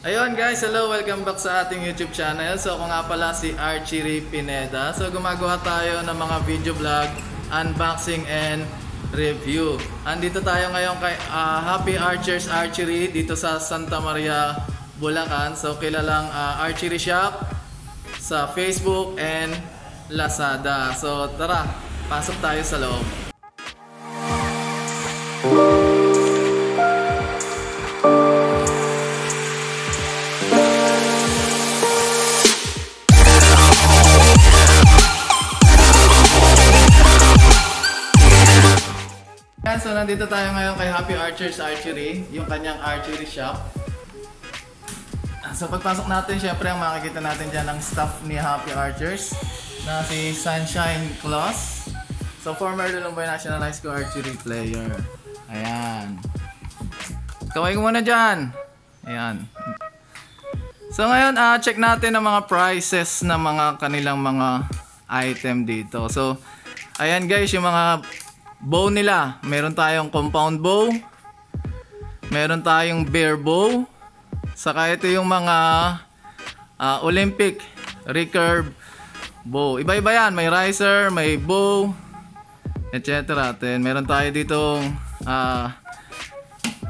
Ayun guys, hello, welcome back sa ating YouTube channel. So ako nga pala si Archie Ray Pineda. So gumagawa tayo ng mga video vlog, unboxing and review. Andito tayo ngayon kay ah, Happy Archers Archery dito sa Santa Maria, Bulacan. So kilalang ah, archery shop sa Facebook and Lazada. So tara, pasok tayo sa loob. Nandito tayo ngayon kay Happy Archers Archery, yung kanyang archery shop. So pagpasok natin, syempre ang makikita natin dyan ang staff ni Happy Archers na si Sunshine Claus. So former Lulumbay National High School archery player. Ayan. Kaway ko muna dyan. Ayan. So ngayon, ah check natin ang mga prices ng mga kanilang mga item dito. So, ayan guys, yung mga bow nila. Meron tayong compound bow. Meron tayong bear bow. Saka ito yung mga ah, Olympic recurve bow. Iba-iba yan. May riser, may bow, etc. Then meron tayo ditong ah,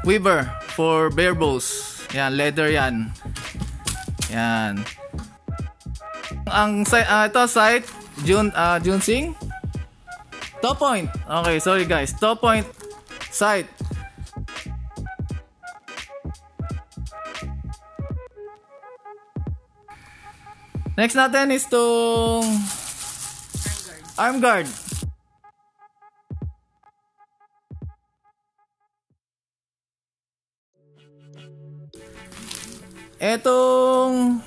Weaver for bear bows. Yan, leather yan. Yan. Ang ah, ito site Jun uh, Junsing Top point. Okay, sorry guys. Top point site. Next natin is tong arm guard. Etong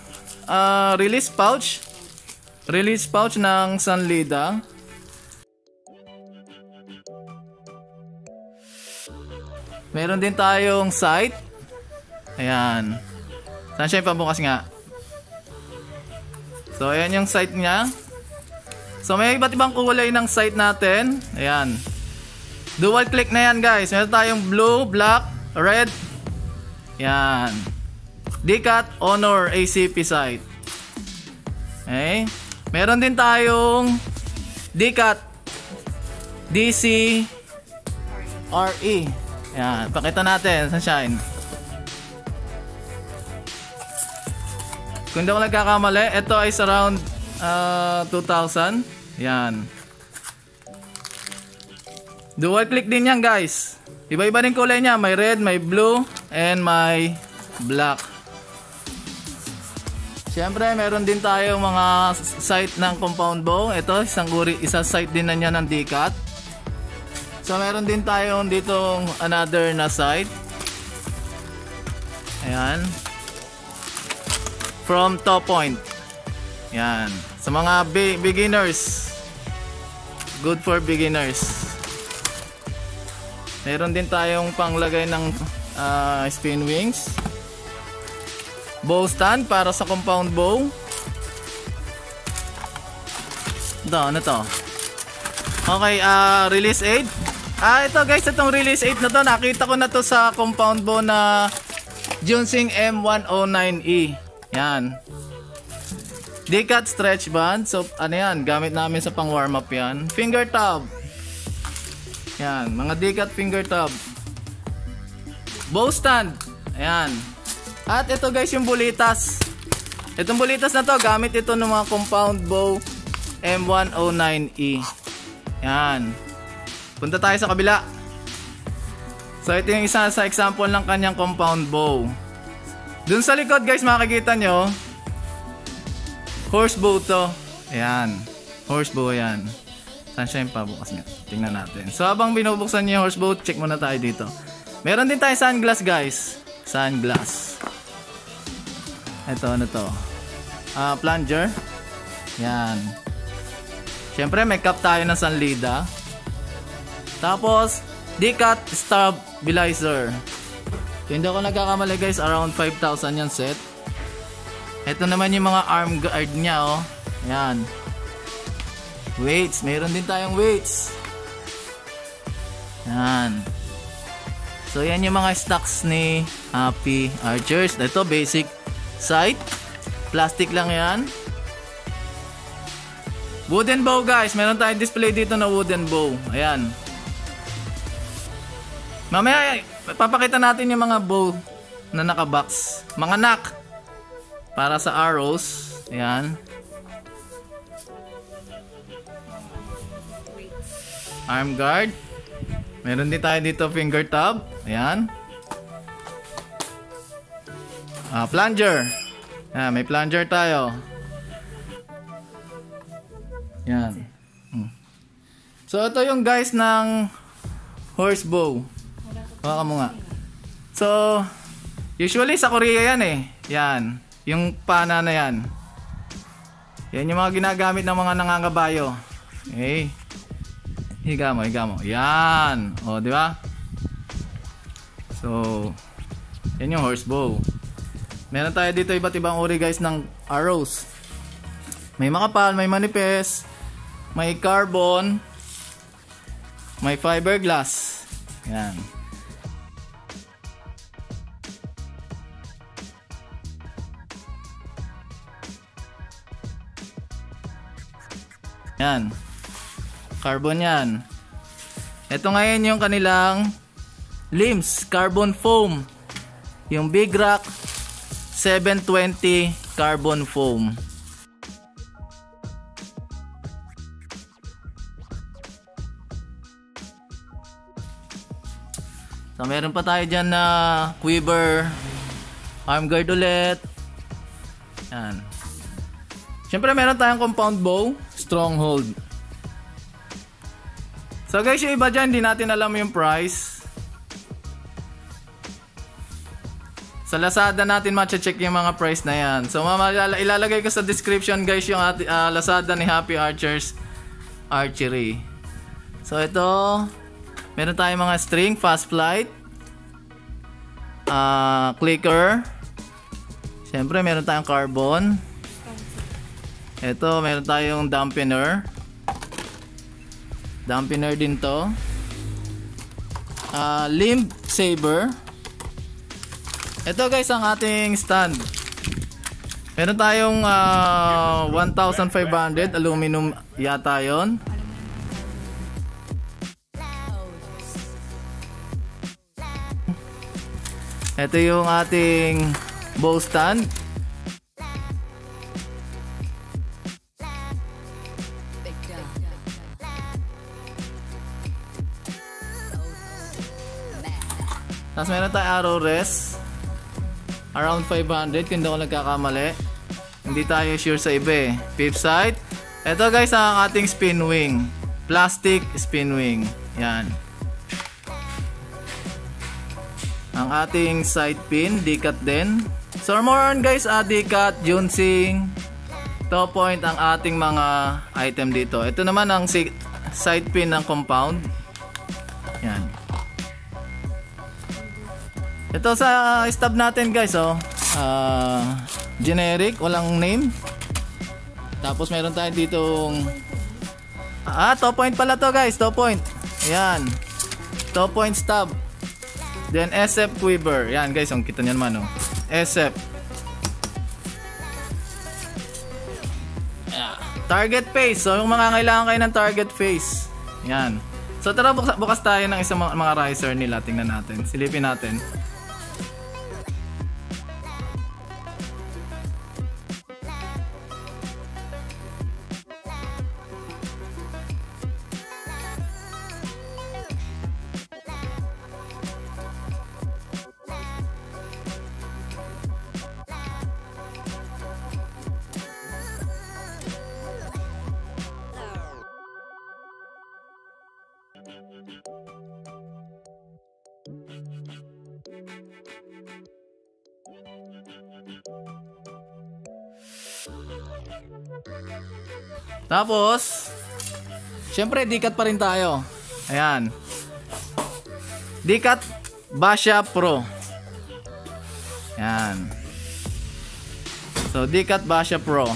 ah, release pouch. Release pouch ng Sanlida. Meron din tayong site. Ayan. Saan siya ipabukas nga? So, ayan yung site niya. So, may iba't ibang kulay ng site natin. Ayan. Dual click na yan, guys. Meron tayong blue, black, red. Ayan. Decat Honor ACP site. Okay. Meron din tayong Decat DC RE. Yan, pakita natin, sunshine. Kung hindi ako nagkakamali, ito ay around uh, 2,000. Yan. Dual click din yan guys. Iba-iba din kulay niya. May red, may blue, and may black. Siyempre, meron din tayong mga site ng compound bow. Ito, isang guri, isa site din na niya ng Decat. So meron din tayong ditong another na site. Ayan. From top point. Yan. Sa mga be- beginners. Good for beginners. Meron din tayong panglagay ng ah, spin wings. Bow stand para sa compound bow. Ito, ano to? Okay, ah release 8. Ah, ito guys, itong release 8 na to, nakita ko na to sa compound bow na Junsing M109E. Yan. Decat stretch band. So, ano yan, gamit namin sa pang warm up yan. Finger tab. Yan, mga Decat finger tab. Bow stand. Ayan. At ito guys, yung bulitas. Itong bulitas na to, gamit ito ng mga compound bow M109E. Yan. Punta tayo sa kabila. So ito yung isa sa example ng kanyang compound bow. Dun sa likod guys makikita nyo, horse bow to. Ayan. Horse bow yan. Saan siya yung pabukas nga? Tingnan natin. So habang binubuksan niyo yung horse bow, check muna tayo dito. Meron din tayo sunglass guys. Sunglass. Ito ano to? Ah, plunger. Yan. Siyempre may cap tayo ng Sanlida. Tapos, Decat Stabilizer. Kung hindi ako nagkakamali guys, around 5,000 yan set. Ito naman yung mga arm guard niya oh. Yan. Weights. Meron din tayong weights. Yan. So yan yung mga stocks ni Happy Archers. Ito basic sight. Plastic lang yan. Wooden bow guys. Meron tayong display dito na wooden bow. Ayan. Mamaya papakita natin yung mga bow na nakabox. Mga knock. Para sa arrows. Ayan. Arm guard. Meron din tayo dito finger tab. Ayan. Ah, plunger. Ayan, may plunger tayo. Yan. Hmm. So, ito yung guys ng horse bow. Baka mo nga. So, usually sa Korea yan eh. Yan. Yung pana na yan. Yan yung mga ginagamit ng mga nangangabayo. Okay. Higa mo, higa mo. Yan. O, di ba? So, yan yung horse bow. Meron tayo dito iba't ibang uri guys ng arrows. May makapal, may manipes, may carbon, may fiberglass. Yan. Yan. Carbon yan. Ito ngayon yung kanilang limbs, carbon foam. Yung Big Rock 720 carbon foam. So meron pa tayo dyan na quiver, arm guard ulit. Yan. Siyempre meron tayong compound bow, stronghold. So guys, yung iba dyan, hindi natin alam yung price. Sa Lazada natin matcha-check yung mga price na yan. So mamala, ilalagay ko sa description guys yung uh, Lazada ni Happy Archers Archery. So ito, meron tayong mga string, fast flight, uh, clicker. Siyempre meron tayong carbon. Ito, meron tayong dampener. Dampener din to. Uh, limb saber. Ito guys ang ating stand. Meron tayong uh, 1,500 aluminum yata yon. Ito yung ating bow stand. Tapos meron tayo arrow rest. Around 500 kung hindi ako nagkakamali. Hindi tayo sure sa iba eh. Fifth sight. Ito guys ang ating spin wing. Plastic spin wing. Yan. Ang ating side pin, D-cut din. So more on guys, uh, D-cut, juncing, top point ang ating mga item dito. Ito naman ang side pin ng compound. Ito sa stub natin guys, oh. Uh, generic, walang name. Tapos meron tayo ditong Ah, top point pala to guys, top point. Ayan. Top point stub. Then SF quiver. Yan guys, ang kita niyan man oh. SF. Yeah. Target face. So yung mga kailangan kayo ng target face. Yan. So tara bukas, bukas tayo ng isang mga, mga riser nila. Tingnan natin. Silipin natin. Tapos, syempre, dikat pa rin tayo. Ayan. Dikat Basha Pro. Ayan. So, Dikat Basha Pro.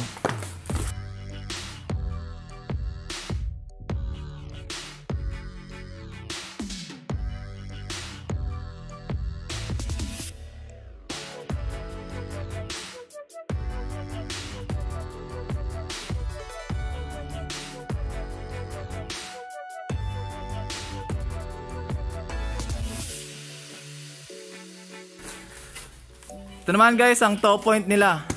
Ito naman guys, ang top point nila.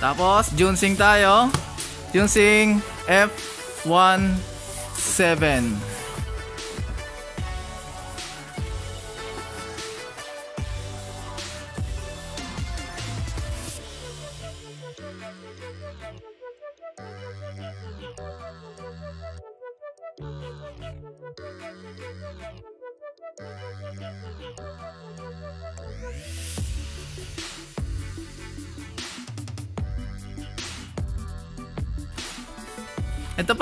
Tapos, Junsing tayo. Junsing F17.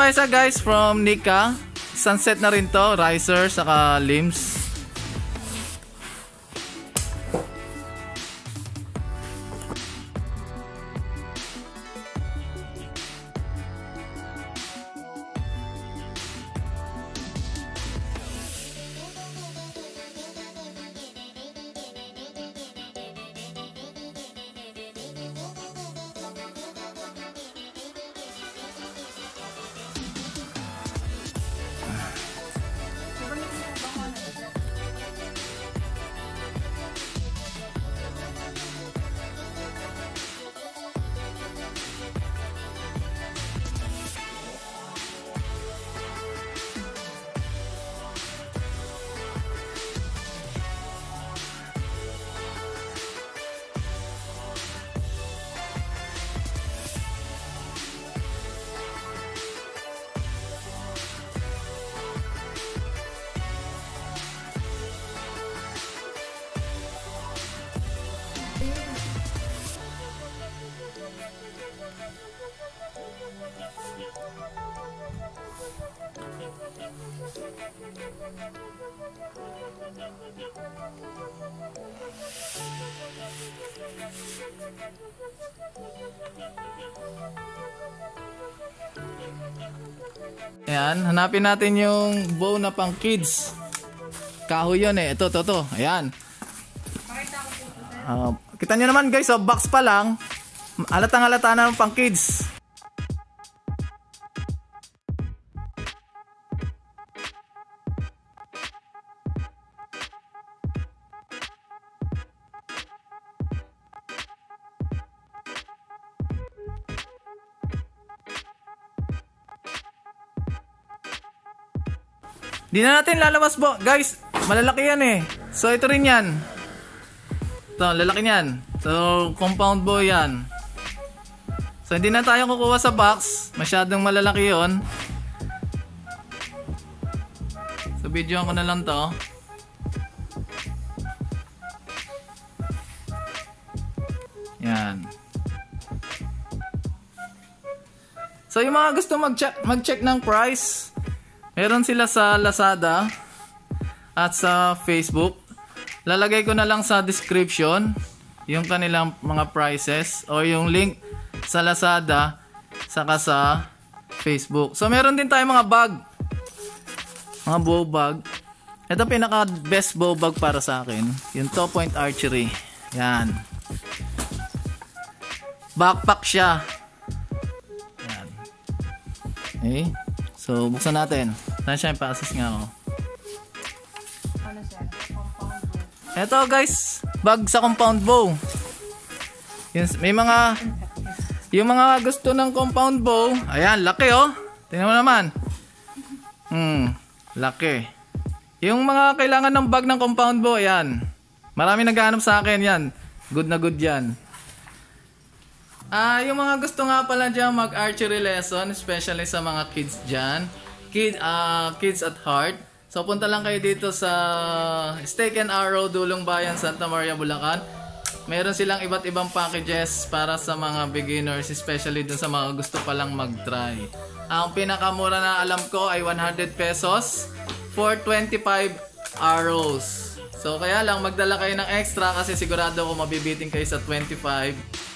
Pa isa guys from Nika. Sunset na rin to, riser saka limbs. Ayan, hanapin natin yung bow na pang kids. Kahoy yun eh. Ito, ito, ito. Ayan. Ah, kita nyo naman guys, sa box pa lang, halatang halata na ng pang kids. Di na natin lalabas po. Guys, malalaki yan eh. So, ito rin yan. Ito, lalaki yan. So, compound bow yan. So, hindi na tayo kukuha sa box. Masyadong malalaki yon. So, videoan ko na lang to. Yan. So, yung mga gusto mag-check, mag-check ng price, meron sila sa Lazada at sa Facebook. Lalagay ko na lang sa description yung kanilang mga prices o yung link sa Lazada saka sa Facebook. So meron din tayong mga bag. Mga bow bag. Ito pinaka best bow bag para sa akin. Yung top point archery. Yan. Backpack siya. Yan. Okay. So buksan natin. Yung pasis nga ako. Ano. Eto guys, bag sa compound bow. Yun, may mga yung mga gusto ng compound bow, ayan, laki oh. Tingnan mo naman. Hmm, laki. Yung mga kailangan ng bag ng compound bow, ayan. Marami naghahanap sa akin yan. Good na good yan. Ah, yung mga gusto nga pala dyan mag-archery lesson, especially sa mga kids dyan. Kid, ah, kids at heart. So punta lang kayo dito sa Steak and Arrow, Dulong Bayan, Santa Maria, Bulacan. Meron silang iba't ibang packages para sa mga beginners, especially dun sa mga gusto pa lang mag-try. Ang pinakamura na alam ko ay 100 pesos for 25 arrows. So kaya lang magdala kayo ng extra kasi sigurado ako mabibiting kayo sa 25.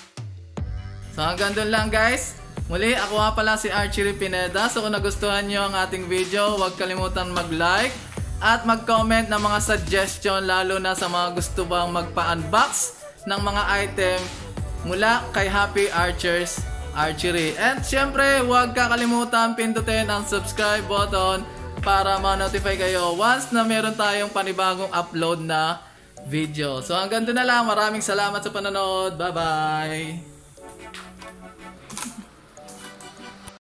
So hanggang doon lang guys. Muli, ako nga pala si Archie Pineda. So kung nagustuhan nyo ang ating video, huwag kalimutan mag-like at mag-comment ng mga suggestion lalo na sa mga gusto bang magpa-unbox ng mga item mula kay Happy Archers Archery. And syempre, huwag kakalimutan pindutin ang subscribe button para ma-notify kayo once na meron tayong panibagong upload na video. So hanggang doon na lang. Maraming salamat sa panonood. Bye-bye!